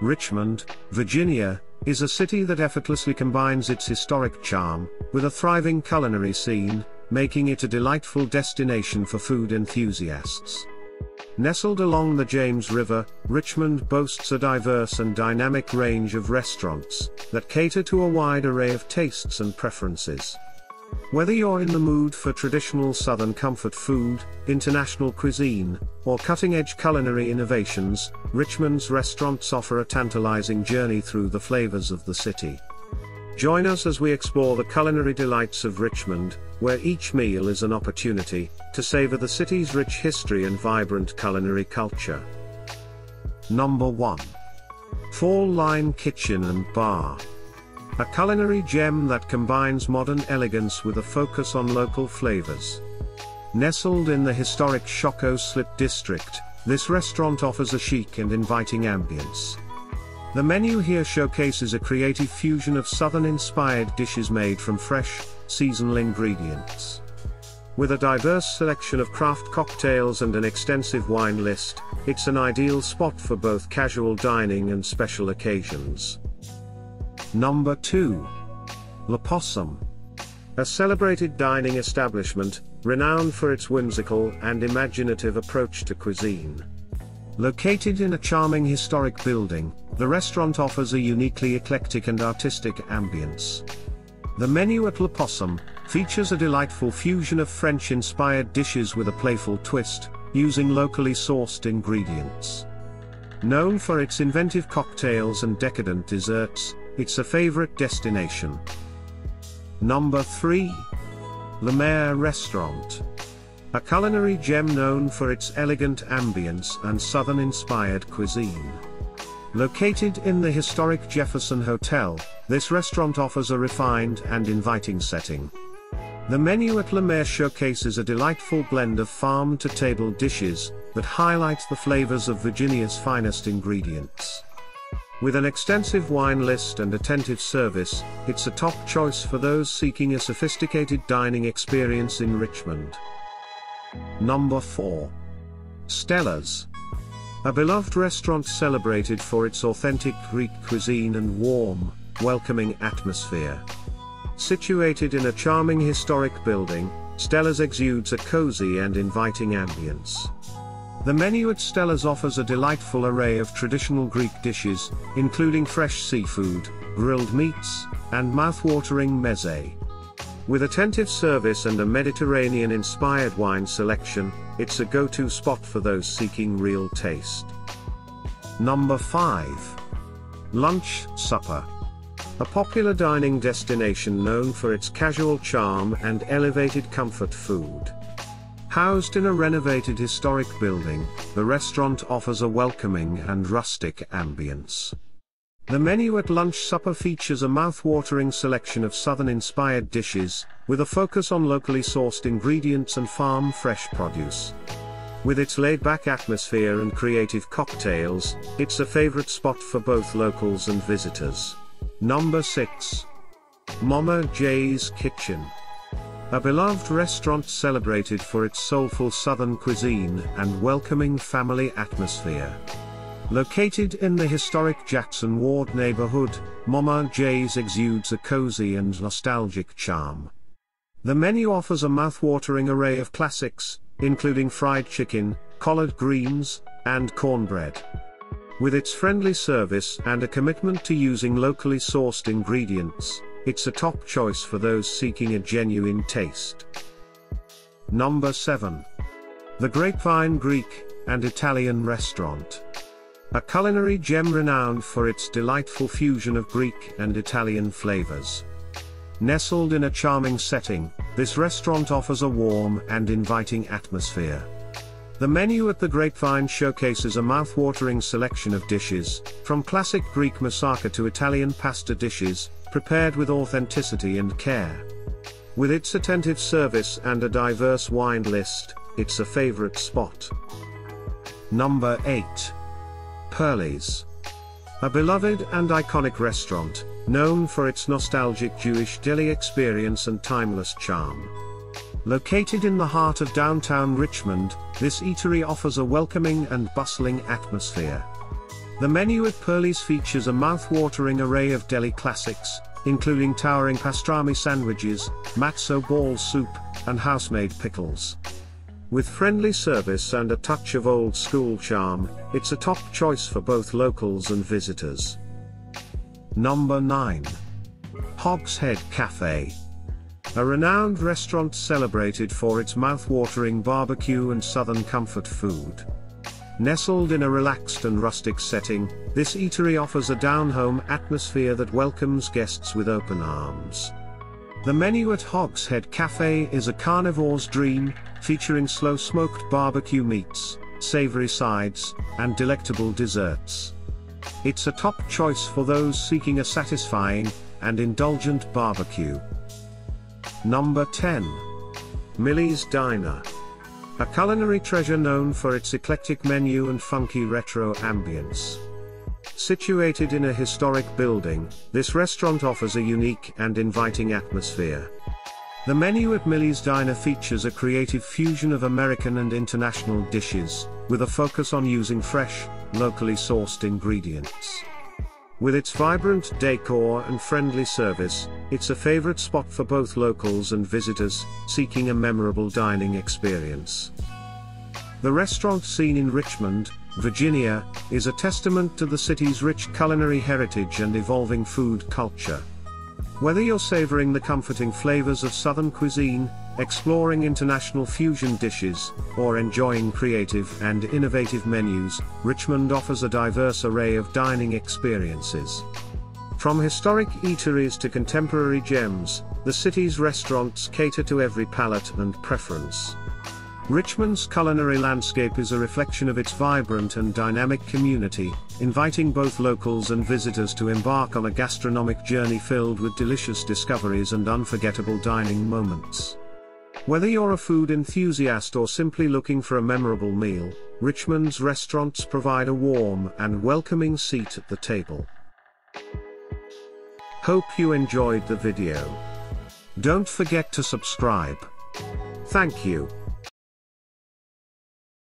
Richmond, Virginia, is a city that effortlessly combines its historic charm with a thriving culinary scene, making it a delightful destination for food enthusiasts. Nestled along the James River, Richmond boasts a diverse and dynamic range of restaurants that cater to a wide array of tastes and preferences. Whether you're in the mood for traditional Southern comfort food, international cuisine, or cutting-edge culinary innovations, Richmond's restaurants offer a tantalizing journey through the flavors of the city. Join us as we explore the culinary delights of Richmond, where each meal is an opportunity to savor the city's rich history and vibrant culinary culture. Number 1. Fall Line Kitchen and Bar. A culinary gem that combines modern elegance with a focus on local flavors. Nestled in the historic Shockoe Slip district, this restaurant offers a chic and inviting ambience. The menu here showcases a creative fusion of southern-inspired dishes made from fresh, seasonal ingredients. With a diverse selection of craft cocktails and an extensive wine list, it's an ideal spot for both casual dining and special occasions. Number 2. L'Opossum. A celebrated dining establishment, renowned for its whimsical and imaginative approach to cuisine. Located in a charming historic building, the restaurant offers a uniquely eclectic and artistic ambience. The menu at L'Opossum features a delightful fusion of French-inspired dishes with a playful twist, using locally sourced ingredients. Known for its inventive cocktails and decadent desserts, it's a favorite destination. Number 3. Lemaire Restaurant. A culinary gem known for its elegant ambience and southern-inspired cuisine. Located in the historic Jefferson Hotel, this restaurant offers a refined and inviting setting. The menu at Lemaire showcases a delightful blend of farm-to-table dishes that highlight the flavors of Virginia's finest ingredients. With an extensive wine list and attentive service, it's a top choice for those seeking a sophisticated dining experience in Richmond. Number 4. Stella's. A beloved restaurant celebrated for its authentic Greek cuisine and warm, welcoming atmosphere. Situated in a charming historic building, Stella's exudes a cozy and inviting ambience. The menu at Stella's offers a delightful array of traditional Greek dishes, including fresh seafood, grilled meats, and mouth-watering meze. With attentive service and a Mediterranean-inspired wine selection, it's a go-to spot for those seeking real taste. Number 5. Lunch Supper. A popular dining destination known for its casual charm and elevated comfort food. Housed in a renovated historic building, the restaurant offers a welcoming and rustic ambience. The menu at lunch supper features a mouth-watering selection of southern-inspired dishes, with a focus on locally sourced ingredients and farm-fresh produce. With its laid-back atmosphere and creative cocktails, it's a favorite spot for both locals and visitors. Number 6. Mama J's Kitchen. A beloved restaurant celebrated for its soulful southern cuisine and welcoming family atmosphere. Located in the historic Jackson Ward neighborhood, Mama J's exudes a cozy and nostalgic charm. The menu offers a mouth-watering array of classics, including fried chicken, collard greens, and cornbread. With its friendly service and a commitment to using locally sourced ingredients, it's a top choice for those seeking a genuine taste. Number 7. The Grapevine Greek and Italian Restaurant. A culinary gem renowned for its delightful fusion of Greek and Italian flavors. Nestled in a charming setting, this restaurant offers a warm and inviting atmosphere. The menu at the Grapevine showcases a mouth-watering selection of dishes, from classic Greek moussaka to Italian pasta dishes, prepared with authenticity and care. With its attentive service and a diverse wine list, it's a favorite spot. Number 8. Perly's. A beloved and iconic restaurant, known for its nostalgic Jewish deli experience and timeless charm. Located in the heart of downtown Richmond, this eatery offers a welcoming and bustling atmosphere. The menu at Perly's features a mouth-watering array of deli classics, including towering pastrami sandwiches, matzo ball soup, and house-made pickles. With friendly service and a touch of old-school charm, it's a top choice for both locals and visitors. Number 9. Hog's Head Cafe. A renowned restaurant celebrated for its mouth-watering barbecue and southern comfort food. Nestled in a relaxed and rustic setting, this eatery offers a down-home atmosphere that welcomes guests with open arms. The menu at Hog's Head Cafe is a carnivore's dream, featuring slow-smoked barbecue meats, savory sides, and delectable desserts. It's a top choice for those seeking a satisfying and indulgent barbecue. Number 10. Millie's Diner. A culinary treasure known for its eclectic menu and funky retro ambience. Situated in a historic building, this restaurant offers a unique and inviting atmosphere. The menu at Millie's Diner features a creative fusion of American and international dishes, with a focus on using fresh, locally sourced ingredients. With its vibrant decor and friendly service, it's a favorite spot for both locals and visitors seeking a memorable dining experience. The restaurant scene in Richmond, Virginia, is a testament to the city's rich culinary heritage and evolving food culture. Whether you're savoring the comforting flavors of Southern cuisine, exploring international fusion dishes, or enjoying creative and innovative menus, Richmond offers a diverse array of dining experiences. From historic eateries to contemporary gems, the city's restaurants cater to every palate and preference. Richmond's culinary landscape is a reflection of its vibrant and dynamic community, inviting both locals and visitors to embark on a gastronomic journey filled with delicious discoveries and unforgettable dining moments. Whether you're a food enthusiast or simply looking for a memorable meal, Richmond's restaurants provide a warm and welcoming seat at the table. Hope you enjoyed the video. Don't forget to subscribe. Thank you.